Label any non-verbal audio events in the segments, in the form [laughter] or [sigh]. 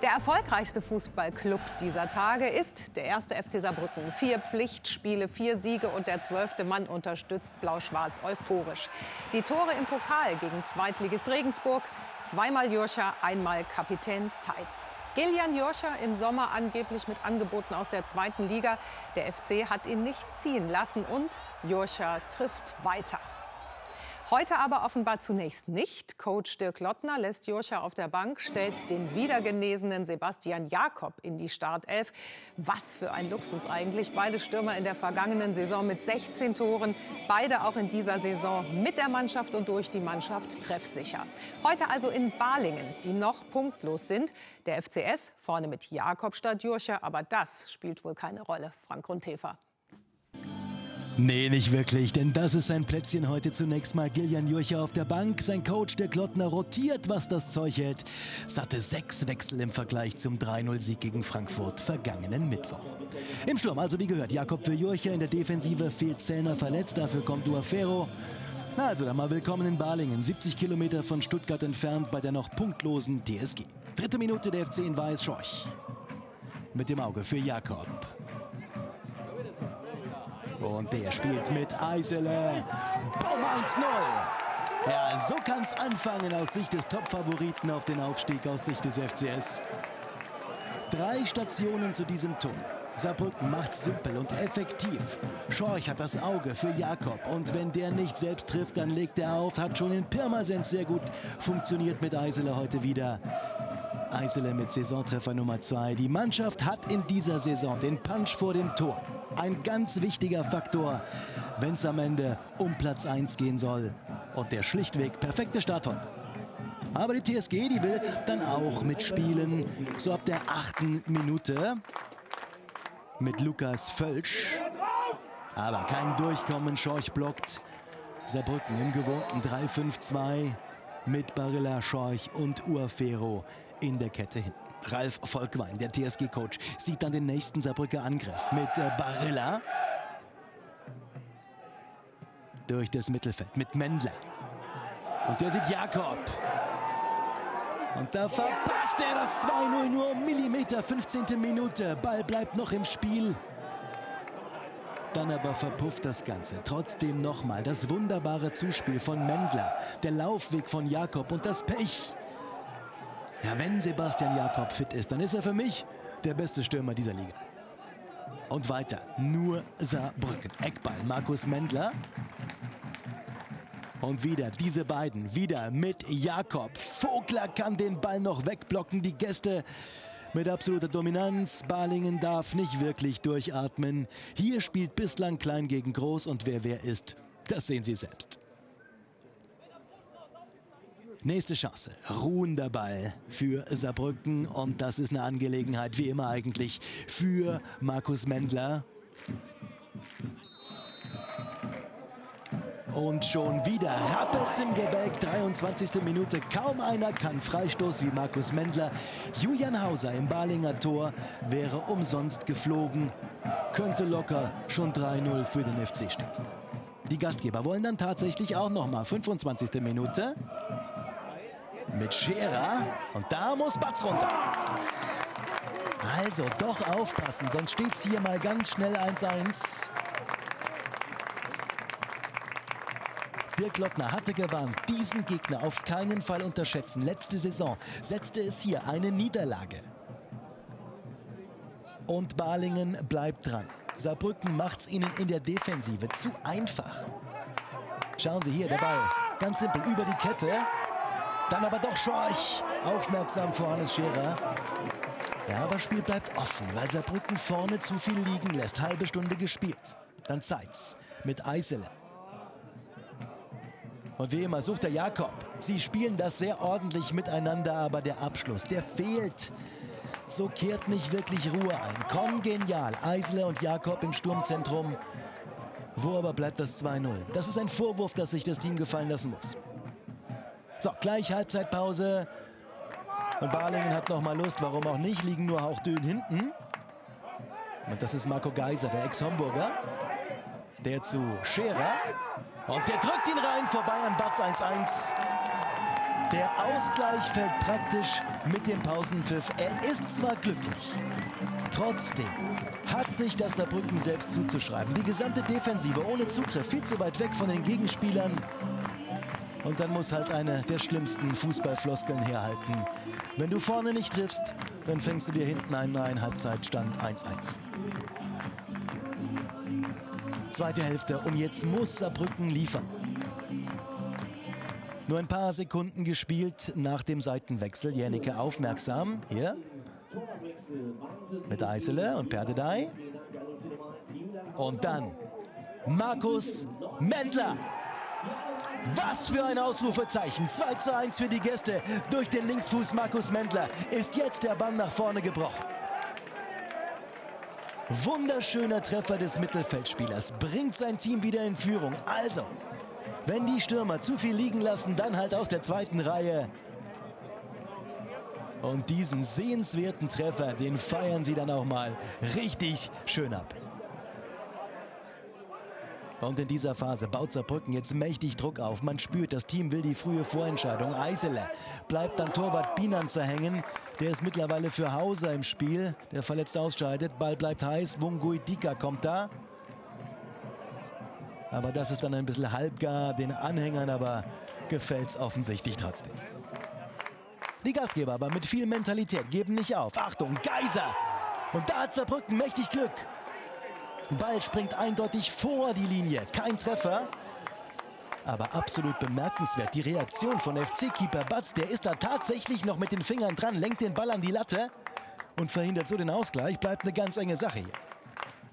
Der erfolgreichste Fußballclub dieser Tage ist der erste FC Saarbrücken. Vier Pflichtspiele, vier Siege und der zwölfte Mann unterstützt Blau-Schwarz euphorisch. Die Tore im Pokal gegen Zweitligist Regensburg, zweimal Jurscha, einmal Kapitän Zeitz. Gillian Jurscha im Sommer angeblich mit Angeboten aus der zweiten Liga. Der FC hat ihn nicht ziehen lassen und Jurscha trifft weiter. Heute aber offenbar zunächst nicht. Coach Dirk Lottner lässt Jurcha auf der Bank, stellt den wiedergenesenen Sebastian Jakob in die Startelf. Was für ein Luxus eigentlich. Beide Stürmer in der vergangenen Saison mit 16 Toren. Beide auch in dieser Saison mit der Mannschaft und durch die Mannschaft treffsicher. Heute also in Balingen, die noch punktlos sind. Der FCS vorne mit Jakob statt Jurcha. Aber das spielt wohl keine Rolle. Frank Grundhefer. Nee, nicht wirklich, denn das ist sein Plätzchen heute zunächst mal. Gillian Jurcher auf der Bank. Sein Coach, der Klottner, rotiert, was das Zeug hält. Satte sechs Wechsel im Vergleich zum 3-0-Sieg gegen Frankfurt vergangenen Mittwoch. Im Sturm, also wie gehört, Jakob für Jurcher. In der Defensive fehlt Zellner verletzt, dafür kommt Duafero. Na also dann mal willkommen in Balingen, 70 Kilometer von Stuttgart entfernt bei der noch punktlosen TSG. Dritte Minute der FC in Weiß-Schorch. Mit dem Auge für Jakob. Und der spielt mit Eisele. Baum 1-0. Ja, so kann es anfangen aus Sicht des Top-Favoriten auf den Aufstieg, aus Sicht des FCS. Drei Stationen zu diesem Tor. Saarbrücken macht's simpel und effektiv. Schorch hat das Auge für Jakob und wenn der nicht selbst trifft, dann legt er auf. Hat schon in Pirmasens sehr gut funktioniert mit Eisele heute wieder. Eisele mit Saisontreffer Nummer 2. Die Mannschaft hat in dieser Saison den Punch vor dem Tor. Ein ganz wichtiger Faktor, wenn es am Ende um Platz 1 gehen soll. Und der schlichtweg perfekte Start heute. Aber die TSG, die will dann auch mitspielen. So ab der achten Minute mit Lukas Völsch. Aber kein Durchkommen, Schorch blockt. Saarbrücken im gewohnten 3-5-2 mit Barilla, Schorch und Urfero in der Kette hinten. Ralf Volkwein, der TSG-Coach, sieht dann den nächsten Saarbrücker Angriff mit äh, Barilla. Durch das Mittelfeld mit Mendler. Und der sieht Jakob. Und da verpasst er das 2-0 nur Millimeter, 15. Minute. Ball bleibt noch im Spiel. Dann aber verpufft das Ganze. Trotzdem nochmal das wunderbare Zuspiel von Mendler, der Laufweg von Jakob und das Pech ja, wenn Sebastian Jakob fit ist, dann ist er für mich der beste Stürmer dieser Liga. Und weiter, nur Saarbrücken. Eckball, Markus Mendler. Und wieder diese beiden, wieder mit Jakob. Vogler kann den Ball noch wegblocken. Die Gäste mit absoluter Dominanz. Balingen darf nicht wirklich durchatmen. Hier spielt bislang Klein gegen Groß und wer wer ist, das sehen Sie selbst. Nächste Chance. Ruhender Ball für Saarbrücken. Und das ist eine Angelegenheit, wie immer eigentlich, für Markus Mendler. Und schon wieder rappelt's im Gebälk, 23. Minute. Kaum einer kann Freistoß wie Markus Mendler. Julian Hauser im Balinger Tor wäre umsonst geflogen. Könnte locker schon 3-0 für den FC stehen. Die Gastgeber wollen dann tatsächlich auch noch mal 25. Minute mit Scherer. Und da muss Batz runter. Also doch aufpassen, sonst steht es hier mal ganz schnell 1-1. Dirk Lottner hatte gewarnt, diesen Gegner auf keinen Fall unterschätzen. Letzte Saison setzte es hier eine Niederlage. Und Balingen bleibt dran. Saarbrücken macht es ihnen in der Defensive zu einfach. Schauen Sie hier, der Ball. Ganz simpel über die Kette. Dann aber doch Schorch. Aufmerksam vor Hannes Scherer. Ja, aber Spiel bleibt offen, weil Saarbrücken vorne zu viel liegen lässt. Halbe Stunde gespielt. Dann Zeitz mit Eisele. Und wie immer sucht der Jakob. Sie spielen das sehr ordentlich miteinander, aber der Abschluss, der fehlt. So kehrt nicht wirklich Ruhe ein. Kongenial. Eisele und Jakob im Sturmzentrum. Wo aber bleibt das 2-0? Das ist ein Vorwurf, das sich das Team gefallen lassen muss. So, gleich Halbzeitpause. Und Balingen hat noch mal Lust, warum auch nicht, liegen nur hauchdünn hinten. Und das ist Marco Geiser, der Ex-Homburger. Der zu Scherer. Und der drückt ihn rein, vorbei an Batz 1-1. Der Ausgleich fällt praktisch mit dem Pausenpfiff. Er ist zwar glücklich, trotzdem hat sich das Saarbrücken selbst zuzuschreiben. Die gesamte Defensive ohne Zugriff, viel zu weit weg von den Gegenspielern. Und dann muss halt eine der schlimmsten Fußballfloskeln herhalten. Wenn du vorne nicht triffst, dann fängst du dir hinten einen neuen Halbzeitstand 1-1. Zweite Hälfte und jetzt muss Saarbrücken liefern. Nur ein paar Sekunden gespielt nach dem Seitenwechsel. Jennecke aufmerksam. Hier. Mit Eisele und Perdedei. Und dann Markus Mendler. Was für ein Ausrufezeichen. 2 zu 1 für die Gäste. Durch den Linksfuß Markus Mendler ist jetzt der Bann nach vorne gebrochen. Wunderschöner Treffer des Mittelfeldspielers. Bringt sein Team wieder in Führung. Also, wenn die Stürmer zu viel liegen lassen, dann halt aus der zweiten Reihe. Und diesen sehenswerten Treffer, den feiern sie dann auch mal richtig schön ab. Und in dieser Phase baut Saarbrücken jetzt mächtig Druck auf. Man spürt, das Team will die frühe Vorentscheidung. Eisele bleibt dann Torwart Binanzer hängen. Der ist mittlerweile für Hauser im Spiel, der verletzt ausscheidet. Ball bleibt heiß. Wungui Dika kommt da. Aber das ist dann ein bisschen halbgar. Den Anhängern aber gefällt es offensichtlich trotzdem. Die Gastgeber aber mit viel Mentalität geben nicht auf. Achtung, Geiser! Und da hat Saarbrücken mächtig Glück. Ball springt eindeutig vor die Linie. Kein Treffer. Aber absolut bemerkenswert die Reaktion von FC-Keeper Batz. Der ist da tatsächlich noch mit den Fingern dran, lenkt den Ball an die Latte und verhindert so den Ausgleich. Bleibt eine ganz enge Sache hier.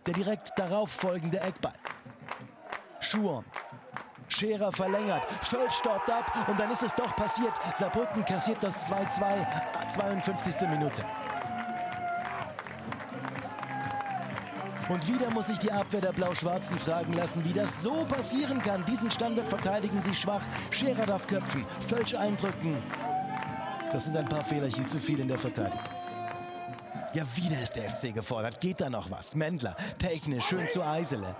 Der direkt darauf folgende Eckball. Schuon. Scherer verlängert. Völz stoppt ab und dann ist es doch passiert. Saarbrücken kassiert das 2-2. 52. Minute. Und wieder muss sich die Abwehr der Blau-Schwarzen fragen lassen, wie das so passieren kann. Diesen Standard verteidigen sie schwach. Scherer darf köpfen, Völsch eindrücken. Das sind ein paar Fehlerchen zu viel in der Verteidigung. Ja, wieder ist der FC gefordert. Geht da noch was? Mendler, technisch, schön zu Eisele.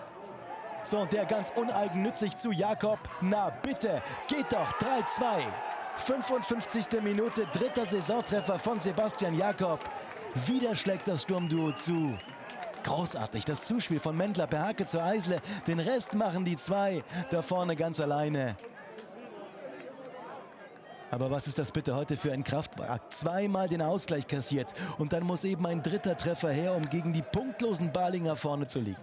So, und der ganz uneigennützig zu Jakob. Na bitte, geht doch, 3-2. 55. Minute, dritter Saisontreffer von Sebastian Jakob. Wieder schlägt das Sturmduo zu. Großartig, das Zuspiel von Mendler per Hacke zur Eisle. Den Rest machen die zwei da vorne ganz alleine. Aber was ist das bitte heute für ein Kraftakt? Zweimal den Ausgleich kassiert und dann muss eben ein dritter Treffer her, um gegen die punktlosen Balinger vorne zu liegen.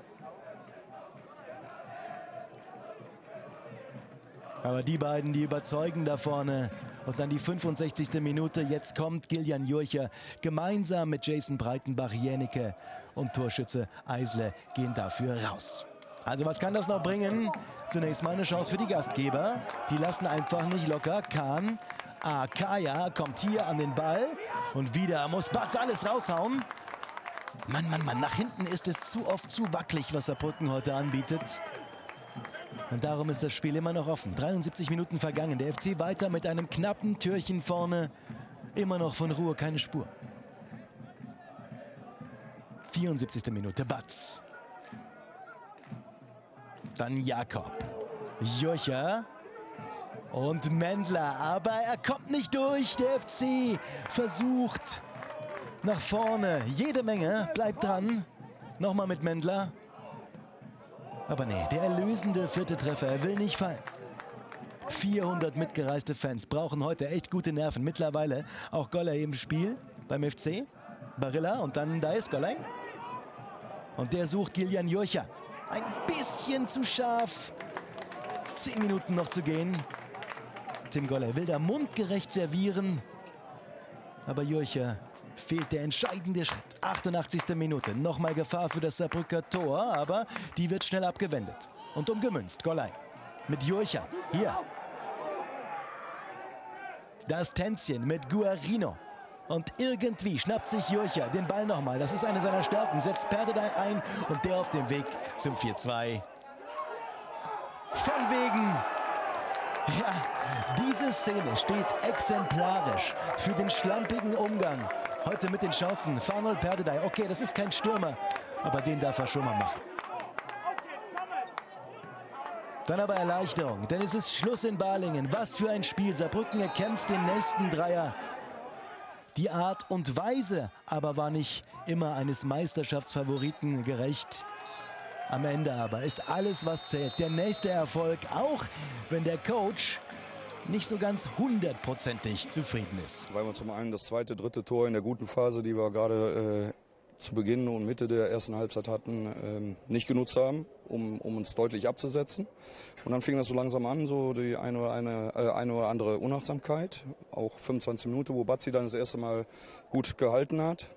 Aber die beiden, die überzeugen da vorne. Und dann die 65. Minute. Jetzt kommt Gillian Jurcher gemeinsam mit Jason Breitenbach, Jänicke und Torschütze Eisle gehen dafür raus. Also was kann das noch bringen? Zunächst mal eine Chance für die Gastgeber. Die lassen einfach nicht locker. Kahn, Akaya kommt hier an den Ball. Und wieder muss Batz alles raushauen. Mann, Mann, Mann, nach hinten ist es zu oft zu wackelig, was Saarbrücken heute anbietet. Und darum ist das Spiel immer noch offen. 73 Minuten vergangen. Der FC weiter mit einem knappen Türchen vorne. Immer noch von Ruhe keine Spur. 74. Minute Batz. Dann Jakob. Jurcher. Und Mendler. Aber er kommt nicht durch. Der FC versucht nach vorne. Jede Menge. Bleibt dran. Nochmal mit Mendler. Aber nee, der erlösende vierte Treffer, er will nicht fallen. 400 mitgereiste Fans brauchen heute echt gute Nerven. Mittlerweile auch Goller im Spiel beim FC. Barilla und dann da ist Goller. Und der sucht Gillian Jurcher. Ein bisschen zu scharf. Zehn Minuten noch zu gehen. Tim Goller will da mundgerecht servieren. Aber Jurcher fehlt der entscheidende Schritt. 88. Minute. Nochmal Gefahr für das Saarbrücker Tor, aber die wird schnell abgewendet. Und umgemünzt. Gollein. Mit Jurcha. Hier. Das Tänzchen mit Guarino. Und irgendwie schnappt sich Jurcha den Ball nochmal. Das ist eine seiner Stärken. Setzt Perdedei ein und der auf dem Weg zum 4-2. Von wegen. Ja, diese Szene steht exemplarisch für den schlampigen Umgang Heute mit den Chancen. Farnol Perdedei. Okay, das ist kein Stürmer, aber den darf er schon mal machen. Dann aber Erleichterung, denn es ist Schluss in Balingen. Was für ein Spiel. Saarbrücken erkämpft den nächsten Dreier. Die Art und Weise aber war nicht immer eines Meisterschaftsfavoriten gerecht. Am Ende aber ist alles, was zählt, der nächste Erfolg, auch wenn der Coach nicht so ganz hundertprozentig zufrieden ist. Weil wir zum einen das zweite, dritte Tor in der guten Phase, die wir gerade äh, zu Beginn und Mitte der ersten Halbzeit hatten, ähm, nicht genutzt haben, um, um uns deutlich abzusetzen. Und dann fing das so langsam an, so die eine oder, eine, äh, eine oder andere Unachtsamkeit. Auch 25 Minuten, wo Bazzi dann das erste Mal gut gehalten hat.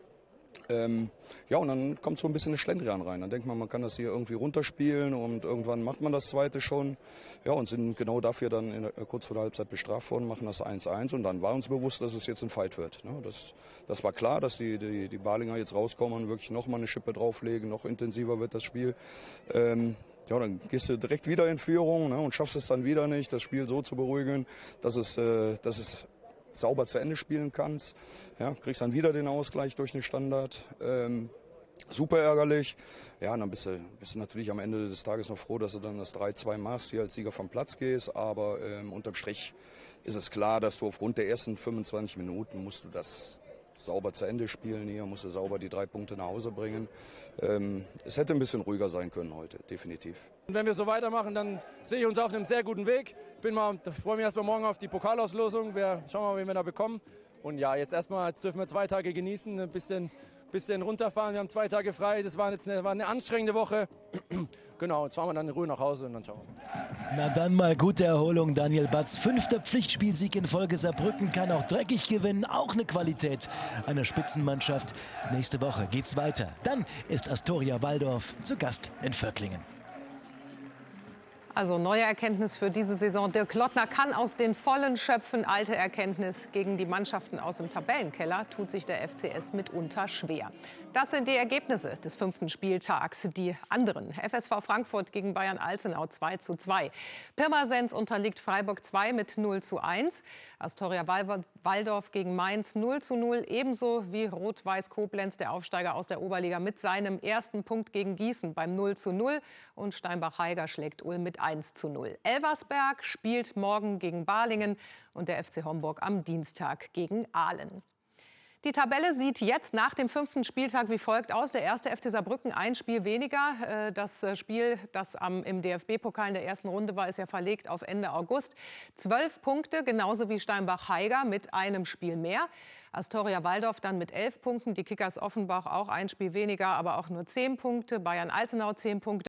Ähm, ja, und dann kommt so ein bisschen eine Schlendrian rein. Dann denkt man, man kann das hier irgendwie runterspielen und irgendwann macht man das zweite schon. Ja, und sind genau dafür dann der, kurz vor der Halbzeit bestraft worden, machen das 1-1 und dann war uns bewusst, dass es jetzt ein Fight wird. Ne? Das, das war klar, dass die, die, die Balinger jetzt rauskommen und wirklich nochmal eine Schippe drauflegen, noch intensiver wird das Spiel. Ähm, ja, dann gehst du direkt wieder in Führung ne, und schaffst es dann wieder nicht, das Spiel so zu beruhigen, dass es, äh, dass es sauber zu Ende spielen kannst. Ja, kriegst dann wieder den Ausgleich durch den Standard. Ähm, super ärgerlich. Ja, dann bist du, bist du natürlich am Ende des Tages noch froh, dass du dann das 3-2 machst, hier als Sieger vom Platz gehst. Aber ähm, unterm Strich ist es klar, dass du aufgrund der ersten 25 Minuten musst du das sauber zu Ende spielen hier, musst du sauber die drei Punkte nach Hause bringen. Ähm, es hätte ein bisschen ruhiger sein können heute, definitiv. Wenn wir so weitermachen, dann sehe ich uns auf einem sehr guten Weg. Bin mal, freue mich erstmal morgen auf die Pokalauslosung. Wir schauen mal, wen wir da bekommen. Und ja, jetzt erstmal, jetzt dürfen wir zwei Tage genießen, ein bisschen, bisschen runterfahren. Wir haben zwei Tage frei. Das war jetzt eine, war eine anstrengende Woche. [clears throat] genau, jetzt fahren wir dann in Ruhe nach Hause und dann schauen. Na dann mal gute Erholung, Daniel Batz. Fünfter Pflichtspielsieg in Folge. Saarbrücken kann auch dreckig gewinnen. Auch eine Qualität einer Spitzenmannschaft. Nächste Woche geht's weiter. Dann ist Astoria Waldorf zu Gast in Völklingen. Also neue Erkenntnis für diese Saison. Dirk Lottner kann aus den Vollen schöpfen. Alte Erkenntnis gegen die Mannschaften aus dem Tabellenkeller tut sich der FCS mitunter schwer. Das sind die Ergebnisse des fünften Spieltags. Die anderen. FSV Frankfurt gegen Bayern Alzenau 2 zu 2. Pirmasens unterliegt Freiburg 2 mit 0 zu 1. Astoria Waldorf gegen Mainz 0 zu 0. Ebenso wie Rot-Weiß Koblenz, der Aufsteiger aus der Oberliga, mit seinem ersten Punkt gegen Gießen beim 0 zu 0. Und Steinbach-Heiger schlägt Ulm mit 1 zu 0. Elversberg spielt morgen gegen Balingen und der FC Homburg am Dienstag gegen Aalen. Die Tabelle sieht jetzt nach dem fünften Spieltag wie folgt aus. Der erste FC Saarbrücken ein Spiel weniger. Äh, das äh, Spiel, das im DFB-Pokal in der ersten Runde war, ist ja verlegt auf Ende August. Zwölf Punkte, genauso wie Steinbach-Heiger mit einem Spiel mehr. Astoria Waldorf dann mit elf Punkten. Die Kickers Offenbach auch ein Spiel weniger, aber auch nur zehn Punkte. Bayern Altenau zehn Punkte.